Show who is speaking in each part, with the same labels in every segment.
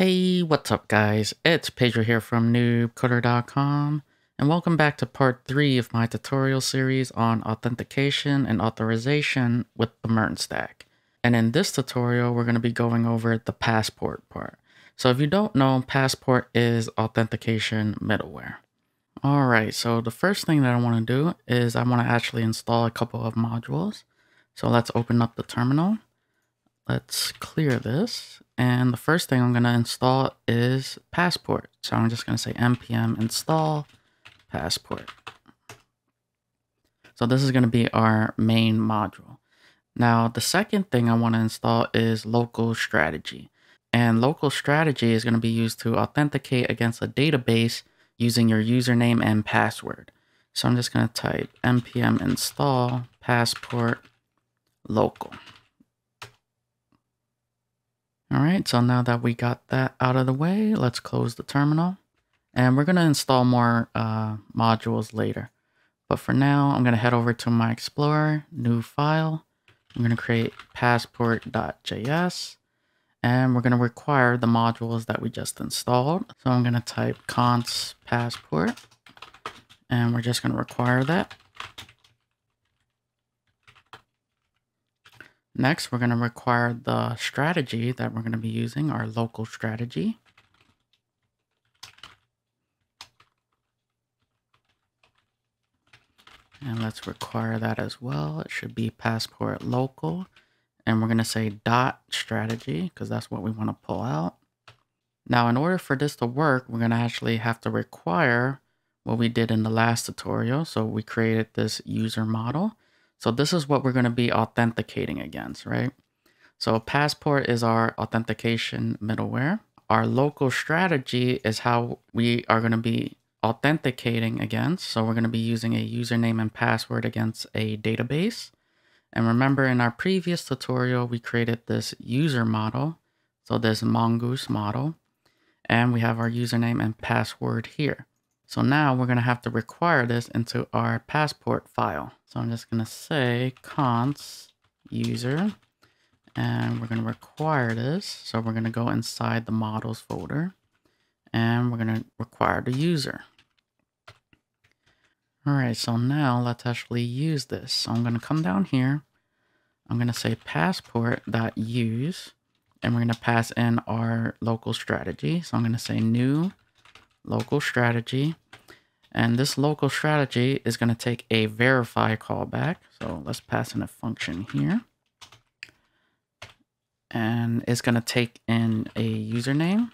Speaker 1: Hey, what's up guys? It's Pedro here from noobcoder.com and welcome back to part 3 of my tutorial series on authentication and authorization with the MERN stack. And in this tutorial, we're going to be going over the passport part. So if you don't know, passport is authentication middleware. Alright, so the first thing that I want to do is I want to actually install a couple of modules. So let's open up the terminal. Let's clear this. And the first thing I'm going to install is Passport. So I'm just going to say npm install Passport. So this is going to be our main module. Now, the second thing I want to install is Local Strategy. And Local Strategy is going to be used to authenticate against a database using your username and password. So I'm just going to type npm install passport local. All right, so now that we got that out of the way, let's close the terminal. And we're going to install more uh, modules later. But for now, I'm going to head over to my Explorer, new file. I'm going to create passport.js. And we're going to require the modules that we just installed. So I'm going to type const passport. And we're just going to require that. Next, we're going to require the strategy that we're going to be using, our local strategy. And let's require that as well. It should be passport local. And we're going to say dot strategy because that's what we want to pull out. Now, in order for this to work, we're going to actually have to require what we did in the last tutorial. So we created this user model. So this is what we're going to be authenticating against, right? So Passport is our authentication middleware. Our local strategy is how we are going to be authenticating against. So we're going to be using a username and password against a database. And remember in our previous tutorial, we created this user model. So this mongoose model. And we have our username and password here. So now we're going to have to require this into our passport file. So I'm just going to say const user and we're going to require this. So we're going to go inside the models folder and we're going to require the user. All right, so now let's actually use this. So I'm going to come down here. I'm going to say passport.use and we're going to pass in our local strategy. So I'm going to say new local strategy. And this local strategy is going to take a verify callback. So let's pass in a function here. And it's going to take in a username.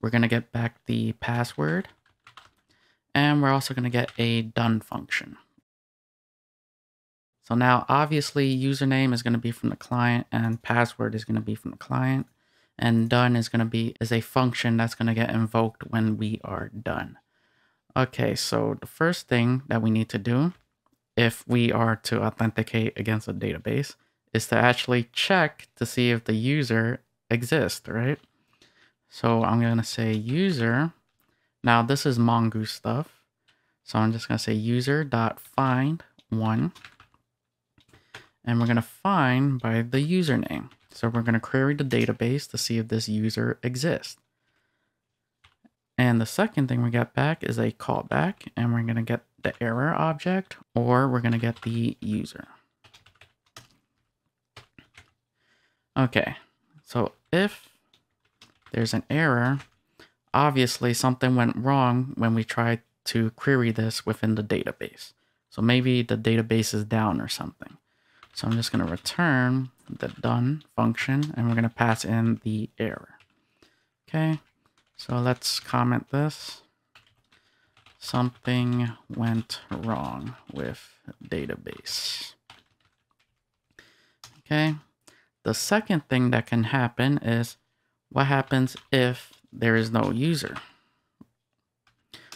Speaker 1: We're going to get back the password. And we're also going to get a done function. So now obviously username is going to be from the client and password is going to be from the client and done is going to be is a function that's going to get invoked when we are done. Okay, so the first thing that we need to do if we are to authenticate against a database is to actually check to see if the user exists, right? So I'm going to say user. Now this is Mongoose stuff. So I'm just going to say user dot find one. And we're going to find by the username. So we're going to query the database to see if this user exists. And the second thing we get back is a callback, and we're going to get the error object, or we're going to get the user. Okay, so if there's an error, obviously something went wrong when we tried to query this within the database. So maybe the database is down or something. So I'm just going to return the done function and we're going to pass in the error. Okay, so let's comment this. Something went wrong with database. Okay, the second thing that can happen is what happens if there is no user.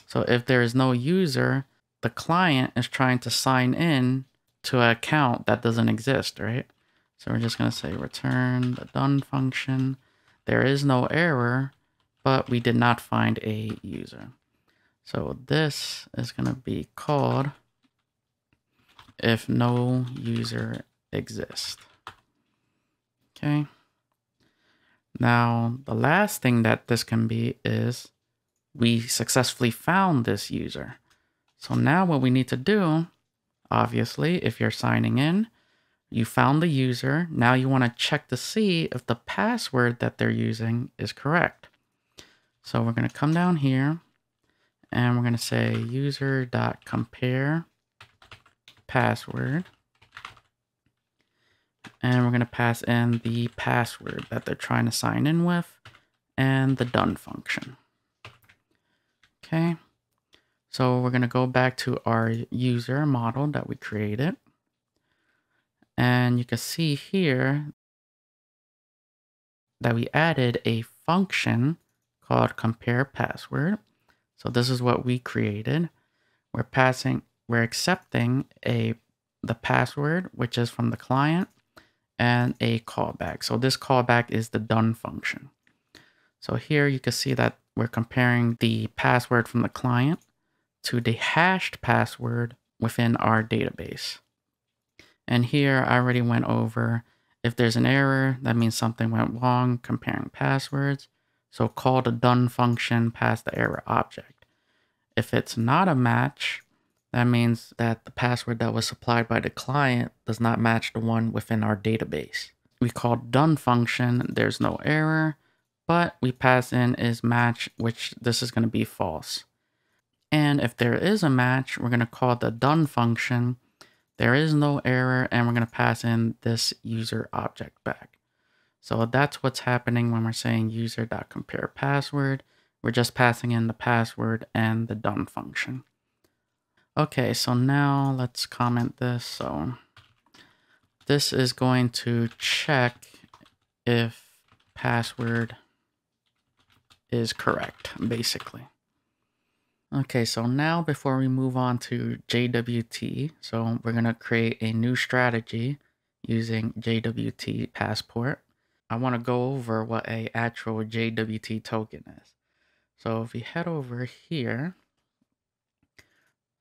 Speaker 1: So if there is no user, the client is trying to sign in to an account that doesn't exist, right? So we're just going to say return the done function. There is no error, but we did not find a user. So this is going to be called if no user exists. Okay. Now, the last thing that this can be is we successfully found this user. So now what we need to do, obviously, if you're signing in, you found the user. Now you want to check to see if the password that they're using is correct. So we're going to come down here and we're going to say user.compare password. And we're going to pass in the password that they're trying to sign in with and the done function. Okay. So we're going to go back to our user model that we created. And you can see here that we added a function called compare password. So this is what we created. We're passing, we're accepting a the password, which is from the client, and a callback. So this callback is the done function. So here you can see that we're comparing the password from the client to the hashed password within our database. And here I already went over if there's an error, that means something went wrong comparing passwords. So call the done function past the error object. If it's not a match, that means that the password that was supplied by the client does not match the one within our database. We call done function, there's no error, but we pass in is match, which this is going to be false. And if there is a match, we're going to call the done function. There is no error, and we're going to pass in this user object back. So that's what's happening when we're saying user.compare password. We're just passing in the password and the done function. Okay, so now let's comment this. So this is going to check if password is correct, basically. Okay, so now before we move on to JWT, so we're going to create a new strategy using JWT Passport. I want to go over what a actual JWT token is. So if we head over here,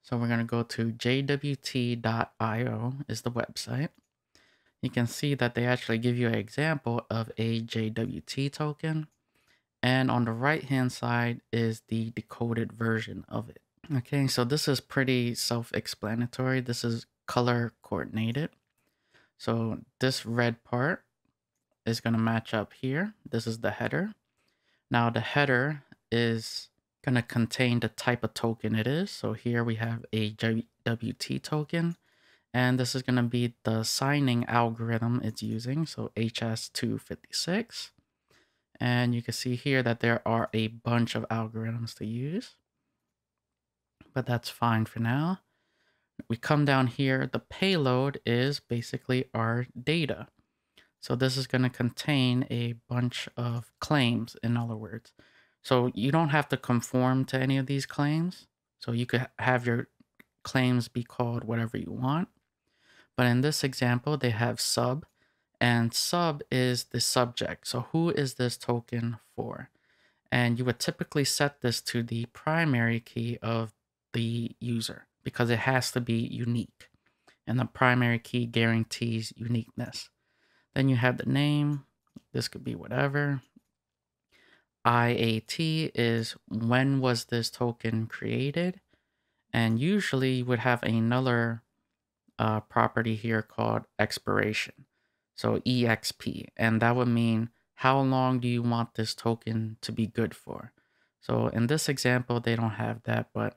Speaker 1: so we're going to go to jwt.io is the website. You can see that they actually give you an example of a JWT token. And on the right hand side is the decoded version of it. Okay, so this is pretty self-explanatory. This is color coordinated. So this red part is going to match up here. This is the header. Now the header is going to contain the type of token it is. So here we have a JWT token. And this is going to be the signing algorithm it's using. So HS256. And you can see here that there are a bunch of algorithms to use. But that's fine for now. We come down here. The payload is basically our data. So this is going to contain a bunch of claims, in other words. So you don't have to conform to any of these claims. So you could have your claims be called whatever you want. But in this example, they have sub, and sub is the subject. So who is this token for? And you would typically set this to the primary key of the user because it has to be unique. And the primary key guarantees uniqueness. Then you have the name. This could be whatever. IAT is when was this token created? And usually you would have another uh, property here called expiration. So EXP. And that would mean how long do you want this token to be good for? So in this example, they don't have that, but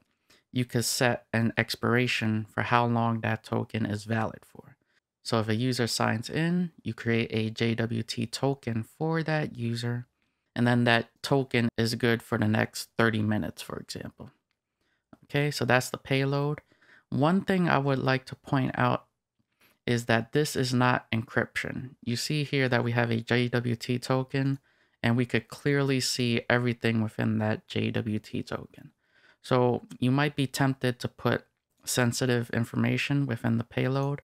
Speaker 1: you could set an expiration for how long that token is valid for. So if a user signs in, you create a JWT token for that user, and then that token is good for the next 30 minutes, for example. Okay, so that's the payload. One thing I would like to point out is that this is not encryption. You see here that we have a JWT token, and we could clearly see everything within that JWT token. So you might be tempted to put sensitive information within the payload,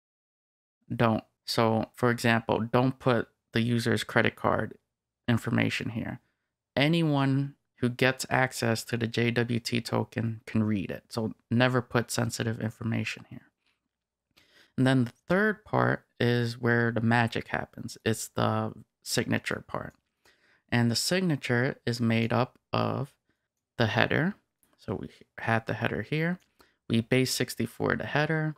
Speaker 1: don't. So, for example, don't put the user's credit card information here. Anyone who gets access to the JWT token can read it. So, never put sensitive information here. And then the third part is where the magic happens. It's the signature part. And the signature is made up of the header. So we had the header here. We base 64 the header.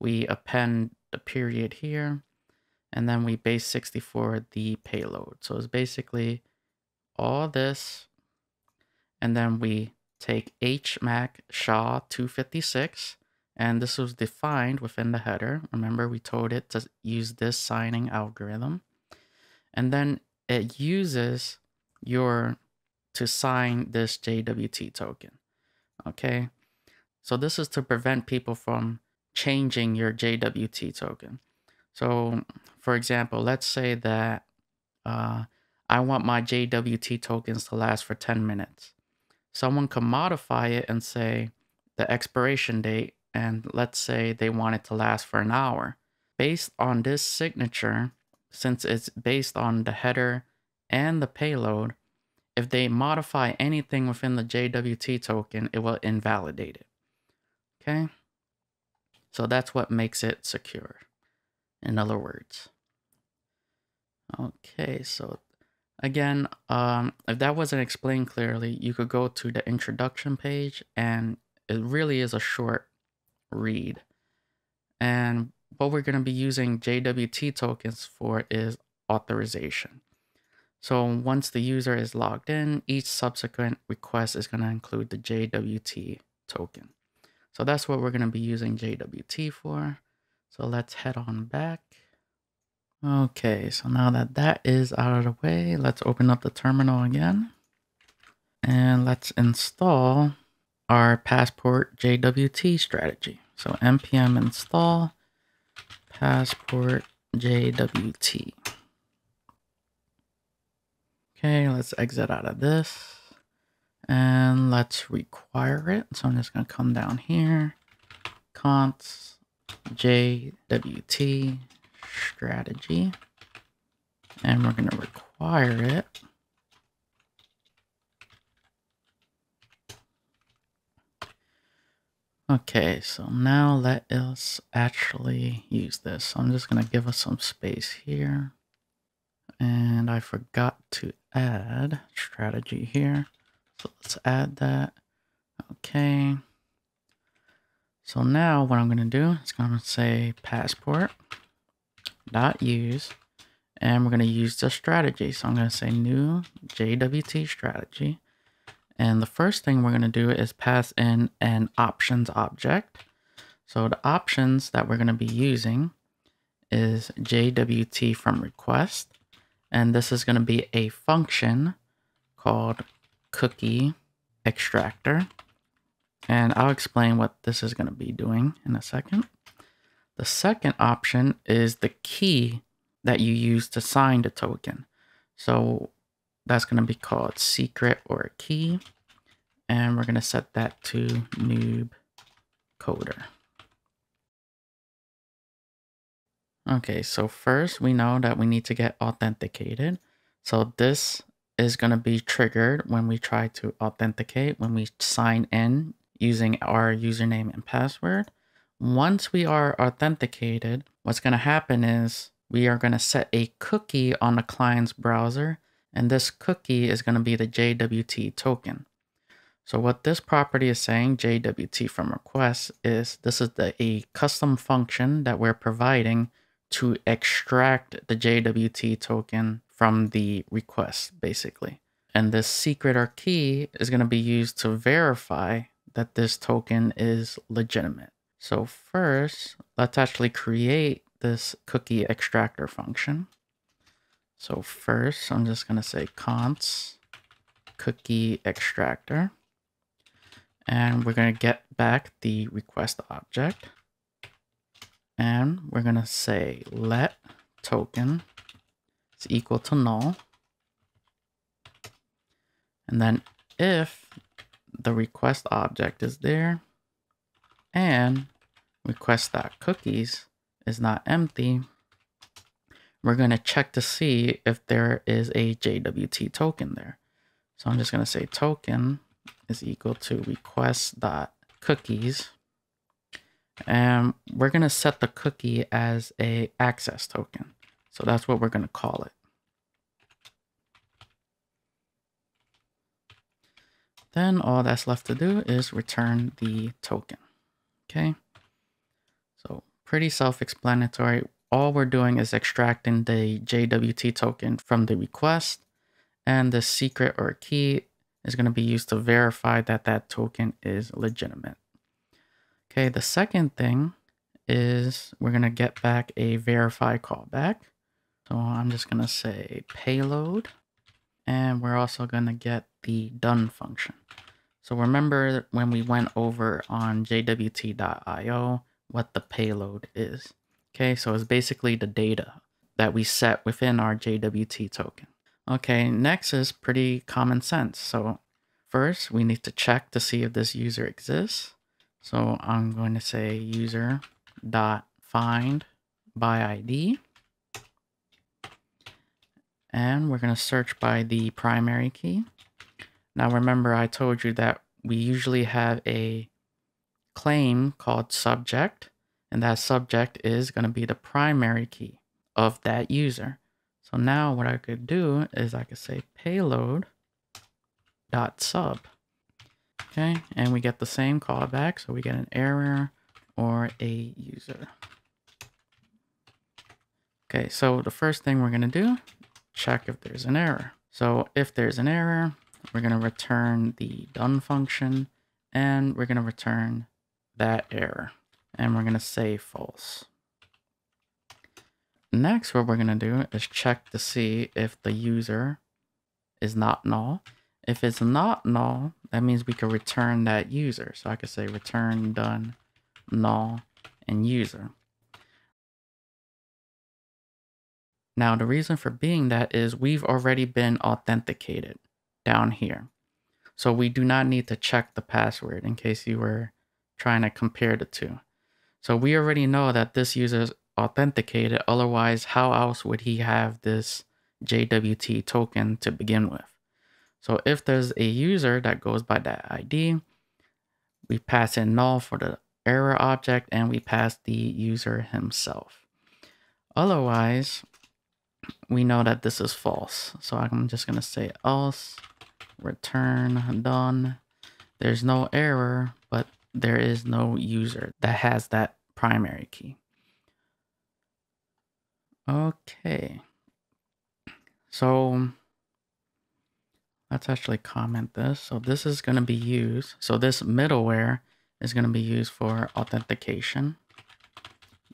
Speaker 1: We append the period here. And then we base 64 the payload. So it's basically all this. And then we take HMAC SHA 256 and this was defined within the header. Remember, we told it to use this signing algorithm. And then it uses your to sign this JWT token. Okay. So this is to prevent people from changing your JWT token. So for example, let's say that uh, I want my JWT tokens to last for 10 minutes. Someone can modify it and say the expiration date and let's say they want it to last for an hour. Based on this signature, since it's based on the header and the payload, if they modify anything within the JWT token, it will invalidate it. Okay? So that's what makes it secure, in other words. Okay, so again, um, if that wasn't explained clearly, you could go to the introduction page and it really is a short read. And what we're going to be using JWT tokens for is authorization. So once the user is logged in, each subsequent request is going to include the JWT token. So that's what we're going to be using JWT for. So let's head on back. Okay, so now that that is out of the way, let's open up the terminal again. And let's install our Passport JWT strategy. So npm install passport JWT. Okay, let's exit out of this and let's require it. So I'm just going to come down here, const JWT strategy, and we're going to require it. Okay, so now let us actually use this. I'm just going to give us some space here. And I forgot to add strategy here. So let's add that. Okay. So now what I'm going to do is going to say passport dot use and we're going to use the strategy. So I'm going to say new JWT strategy. And the first thing we're going to do is pass in an options object. So the options that we're going to be using is JWT from request. And this is going to be a function called cookie extractor. And I'll explain what this is going to be doing in a second. The second option is the key that you use to sign the token. So that's going to be called secret or key. And we're going to set that to noob coder. Okay, so first we know that we need to get authenticated. So this is going to be triggered when we try to authenticate, when we sign in using our username and password. Once we are authenticated, what's going to happen is we are going to set a cookie on the client's browser and this cookie is going to be the JWT token. So what this property is saying, JWT from request, is this is the, a custom function that we're providing to extract the JWT token from the request, basically. And this secret or key is going to be used to verify that this token is legitimate. So first, let's actually create this cookie extractor function. So first, I'm just going to say const cookie extractor. And we're going to get back the request object. And we're going to say let token is equal to null. And then if the request object is there and request.cookies is not empty, we're going to check to see if there is a JWT token there. So I'm just going to say token is equal to request dot cookies. And we're going to set the cookie as a access token. So that's what we're going to call it. Then all that's left to do is return the token. Okay. So pretty self-explanatory. All we're doing is extracting the JWT token from the request and the secret or key is going to be used to verify that that token is legitimate. Okay, the second thing is we're going to get back a verify callback. So I'm just going to say payload and we're also going to get the done function. So remember when we went over on jwt.io what the payload is. Okay, so it's basically the data that we set within our JWT token. Okay, next is pretty common sense. So first we need to check to see if this user exists. So I'm going to say user dot find by ID. And we're going to search by the primary key. Now remember I told you that we usually have a claim called subject and that subject is going to be the primary key of that user. So now what I could do is I could say payload dot sub. Okay, and we get the same callback. So we get an error or a user. Okay, so the first thing we're going to do, check if there's an error. So if there's an error, we're going to return the done function and we're going to return that error and we're going to say false. Next, what we're going to do is check to see if the user is not null. If it's not null, that means we can return that user. So I could say return done null and user. Now, the reason for being that is we've already been authenticated down here. So we do not need to check the password in case you were trying to compare the two. So we already know that this user is authenticated. Otherwise, how else would he have this JWT token to begin with? So if there's a user that goes by that ID, we pass in null for the error object and we pass the user himself. Otherwise, we know that this is false. So I'm just going to say else return done. There's no error, but there is no user that has that primary key. Okay. So let's actually comment this. So this is going to be used. So this middleware is going to be used for authentication.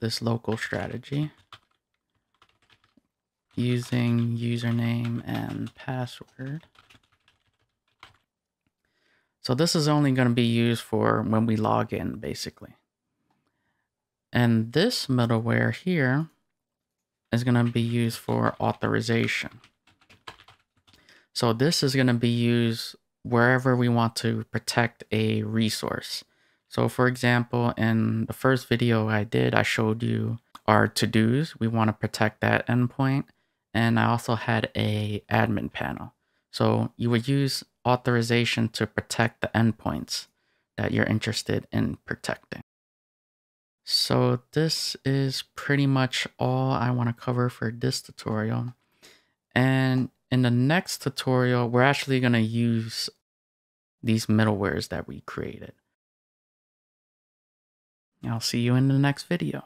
Speaker 1: This local strategy using username and password. So this is only going to be used for when we log in, basically. And this middleware here is going to be used for authorization. So this is going to be used wherever we want to protect a resource. So for example, in the first video I did, I showed you our to-dos. We want to protect that endpoint. And I also had a admin panel. So you would use authorization to protect the endpoints that you're interested in protecting. So this is pretty much all I want to cover for this tutorial. And in the next tutorial, we're actually going to use these middlewares that we created. I'll see you in the next video.